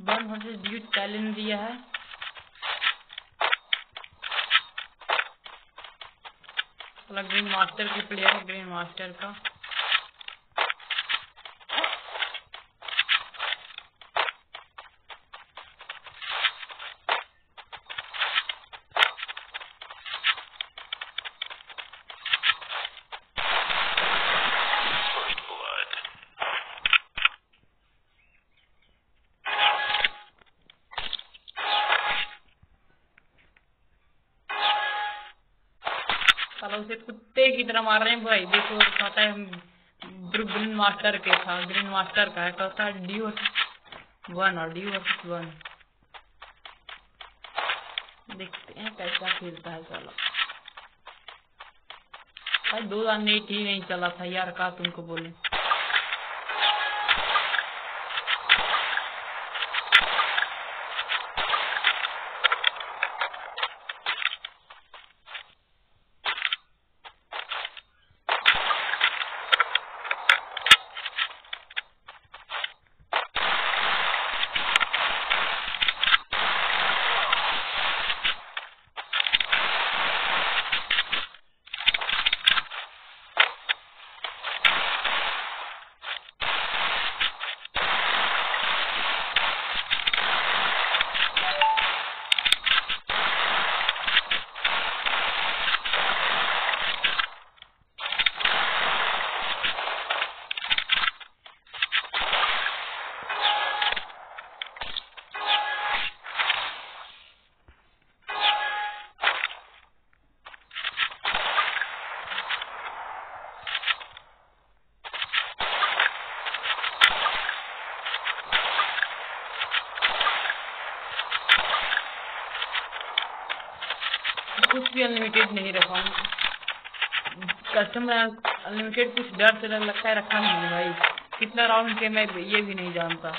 One hundred duet challenge दिया है। Green master की प्लेयर ग्रीन मास्टर का। साला उसे कुत्ते की तरह मार रहे हैं भाई। देखो, कहता है ग्रीन मास्टर के था, ग्रीन मास्टर का है, कहता है डी वन और डी वर्सेस वन देखते हैं कैसा खेलता है साला। भाई, दो हज़ार नेट नहीं चला था, यार का तुमको बोले? कुछ भी अनलिमिटेड नहीं रखा हूँ। कस्टमर अनलिमिटेड कुछ डर से डर लगता है, रखा नहीं भाई। कितना राउंड के मैं ये भी नहीं जानता।